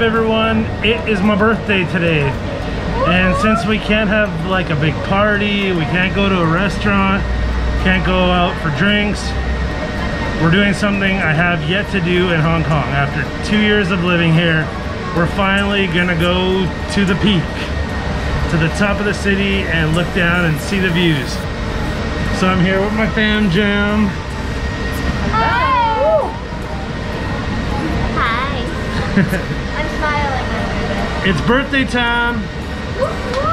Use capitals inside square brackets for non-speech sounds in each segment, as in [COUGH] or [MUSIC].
What's up everyone? It is my birthday today. And since we can't have like a big party, we can't go to a restaurant, can't go out for drinks, we're doing something I have yet to do in Hong Kong. After two years of living here, we're finally gonna go to the peak, to the top of the city and look down and see the views. So I'm here with my fam jam. Hi. I'm smiling under It's birthday time.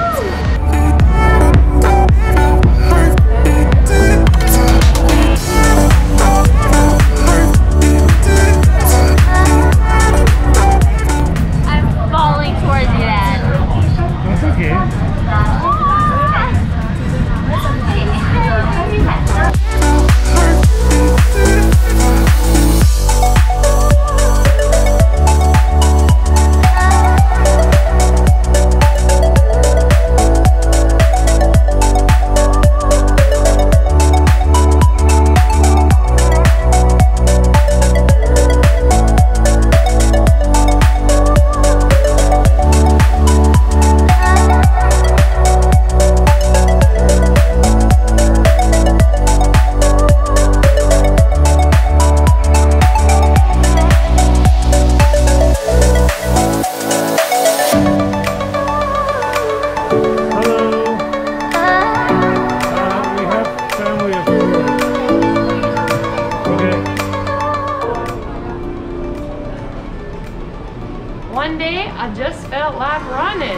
I just felt like running.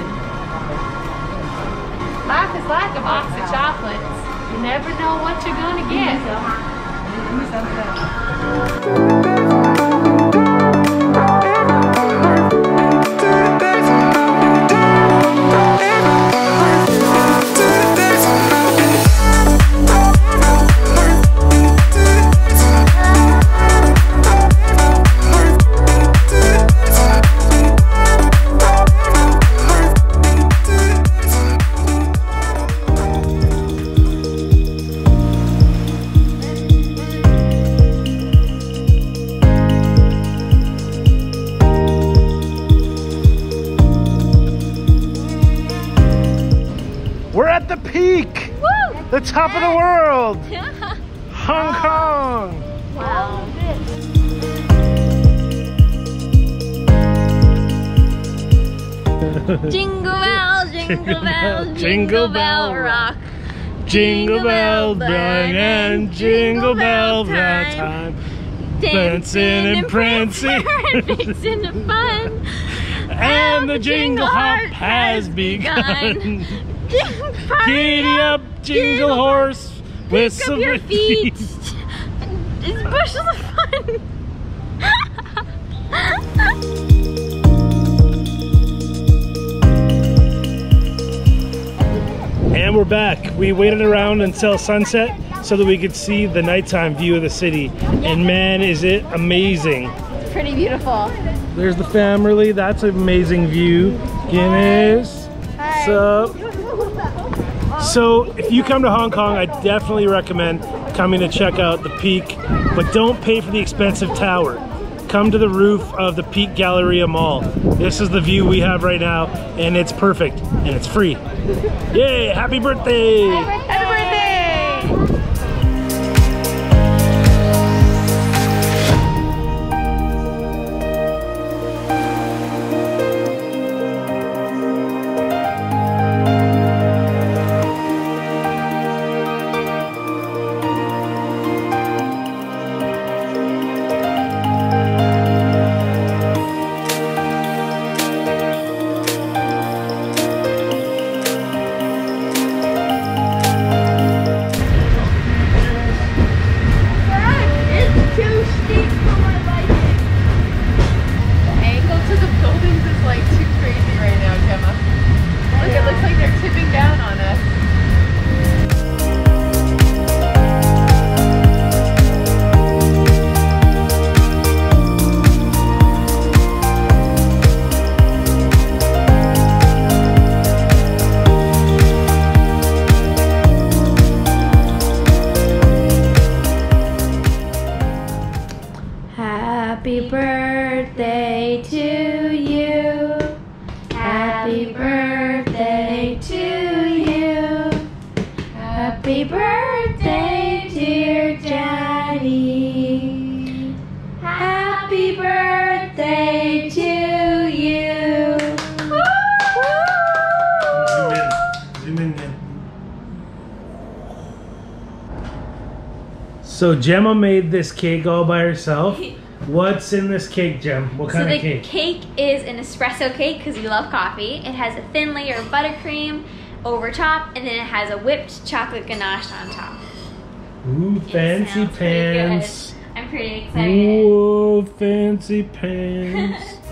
Life is like a box of chocolates. You never know what you're gonna get. The peak, Woo! the top of the world, [LAUGHS] Hong Kong. Wow. Jingle bell, jingle bell, jingle bell rock. Jingle bell rang and jingle bell time. Dancing and prancing. [LAUGHS] and fun. And the jingle hop has begun. [LAUGHS] Giddy up, jingle horse, Pick whistle up your with feet. feet. It's bushels of fun. And we're back. We waited around until sunset so that we could see the nighttime view of the city. And man, is it amazing. Pretty beautiful. There's the family. That's an amazing view. Guinness. What's up? So if you come to Hong Kong, I definitely recommend coming to check out the peak, but don't pay for the expensive tower. Come to the roof of the Peak Galleria Mall. This is the view we have right now, and it's perfect, and it's free. Yay, happy birthday! Happy Happy birthday to you. Happy birthday to you. Happy birthday, dear Daddy. Happy birthday to you. Woo! Zoom in. Zoom in. So Gemma made this cake all by herself. [LAUGHS] What's in this cake, Jim? What kind the of cake? The cake is an espresso cake because you love coffee. It has a thin layer of buttercream over top, and then it has a whipped chocolate ganache on top. Ooh, fancy sounds pretty good. pants. I'm pretty excited. Whoa, fancy pants. [LAUGHS]